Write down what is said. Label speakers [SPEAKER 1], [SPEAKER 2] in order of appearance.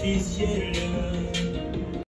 [SPEAKER 1] superficielle